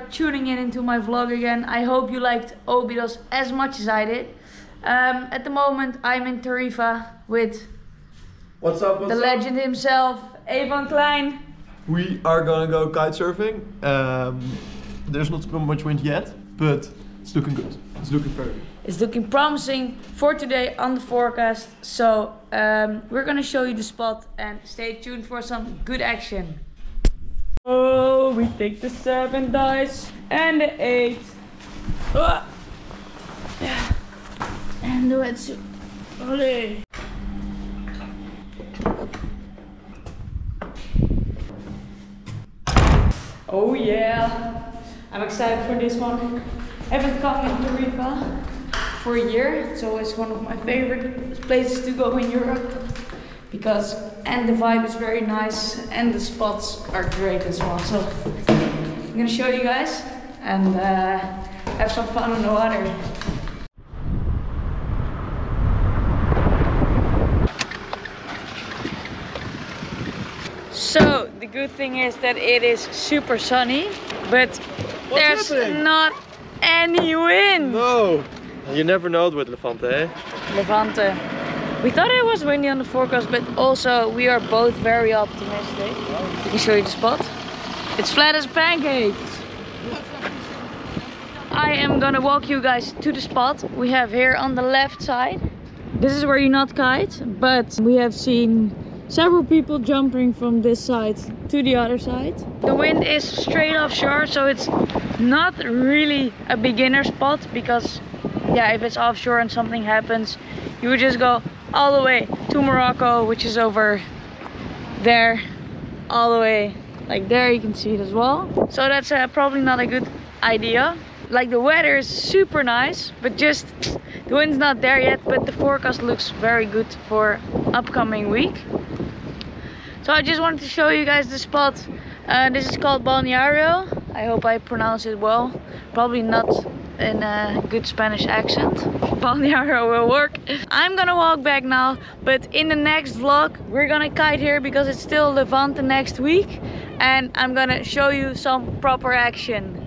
tuning in into my vlog again. I hope you liked Obidos as much as I did. Um, at the moment, I'm in Tarifa with What's up? What's the up? legend himself, Evan Klein. We are gonna go kite surfing. Um, there's not much wind yet, but it's looking good. It's looking very good. It's looking promising for today on the forecast. So um, we're gonna show you the spot and stay tuned for some good action. Oh, we take the seven dice and the eight. Ah. Yeah. And the wetsuit. Olé. Oh yeah. I'm excited for this one. I haven't come in Tarifa for a year. It's always one of my favorite places to go in Europe because and the vibe is very nice and the spots are great as well. So I'm gonna show you guys and uh, have some fun on the water. So the good thing is that it is super sunny, but there's happening? not any wind. No! You never know with Levante, eh? Levante. We thought it was windy on the forecast, but also we are both very optimistic. Let me show you the spot. It's flat as pancakes. I am gonna walk you guys to the spot we have here on the left side. This is where you not kite, but we have seen several people jumping from this side to the other side. The wind is straight offshore, so it's not really a beginner spot because yeah, if it's offshore and something happens, you would just go all the way to Morocco, which is over there, all the way like there. You can see it as well. So that's uh, probably not a good idea. Like the weather is super nice, but just the wind's not there yet. But the forecast looks very good for upcoming week. So I just wanted to show you guys the spot. Uh, this is called Balneario. I hope I pronounce it well. Probably not in a good Spanish accent. Balneario will work. I'm gonna walk back now, but in the next vlog we're gonna kite here because it's still Levante next week and I'm gonna show you some proper action.